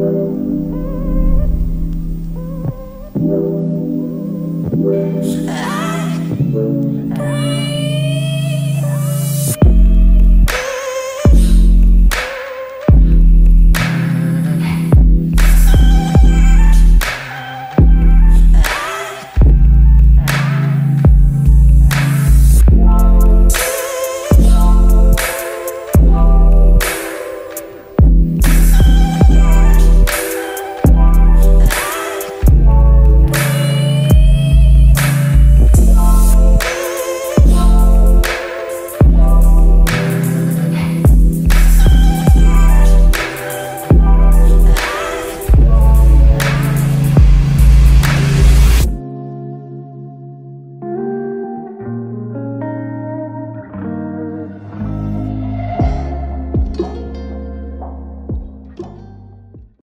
I.